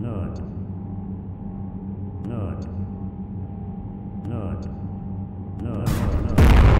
nerd, nerd, nerd, nerd.